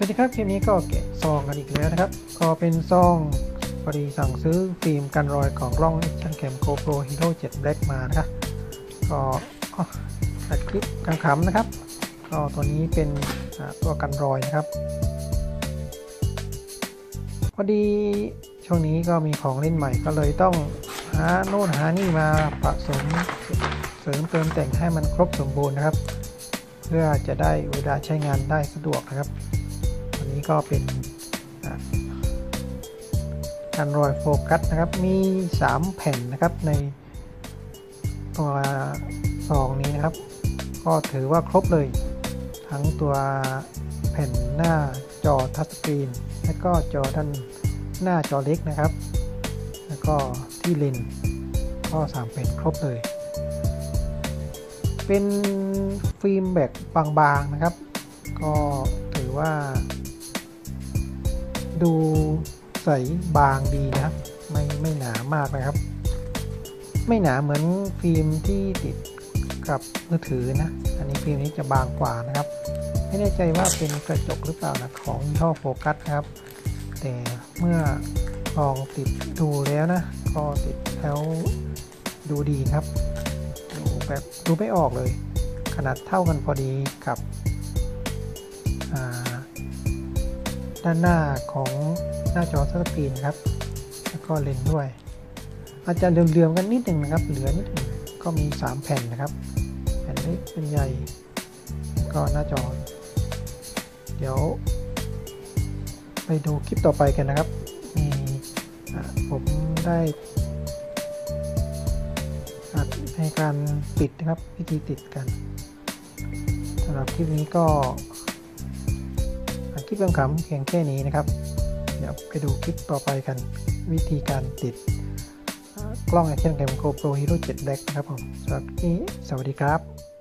สวัสดีครับคลิปนี้ก็แกะซองกันอีกแล้วนะครับ ก็เป็นซองพอดีสั่งซื้อฟิล์มกันรอยของกล้อง Action Cam GoPro Hero 7 Black มานะครับ ก็อ๋ออัดคลิปขำนะครับ ก็ตัวนี้เป็นตัวกันรอยนะครับ พอดีช่วงนี้ก็มีของเล่นใหม่ก็เลยต้องหาโน่นหานี่มาผสมเสริมเติมแต่งให้มันครบสมบูรณ์นะครับ เพื่อจะได้เวลาใช้งานได้สะดวกนะครับ นี้ก็เป็นอ่าการอยโฟกัสนะครับ มี 3 แผ่นนะครับในตัวซองนี้นะครับ ก็ถือว่าครบเลย ทั้งตัวแผ่นหน้าจอทัชสกรีน และก็จอด้านหน้าจอเล็กนะครับ แล้วก็ที่เลนก็3แผ่นครบเลย เป็นฟิล์มแบบบางๆนะครับ ก็ถือว่า ดูใสบางดีนะไม่ไม่หนามากนะครับ ไม่หนาเหมือนฟิล์มที่ติดกับมือถือนะ อันนี้ฟิล์มนี้จะบางกว่านะครับ ไม่แน่ใจว่าเป็นกระจกหรือเปล่านะของยี่ห้อโฟกัสครับ แต่เมื่อลองติดดูแล้วนะ ก็ติดแล้วดูดีครับ ดูแบบดูไม่ออกเลย ขนาดเท่ากันพอดีกับอ่า ด้านหน้าของหน้าจอทัชสกรีนครับ แล้วก็เลนด้วย อาจจะเดิมๆกันนิดหนึ่งนะครับ เหลือนิดหนึ่งก็มี 3 แผ่นนะครับ แผ่นเล็กเป็นใหญ่ ก็หน้าจอ เดี๋ยว ไปดูคลิปต่อไปกันนะครับ มีอ่าผมได้อัดในการติดนะครับ วิธีติดกันสำหรับคลิปนี้ก็ คลิปขำๆเพียงแค่นี้นะครับ เดี๋ยวไปดูคลิปต่อไปกัน วิธีการติดกล้อง Action Cam GoPro Hero 7 Black นะครับผมสำหรับนี้สวัสดีครับ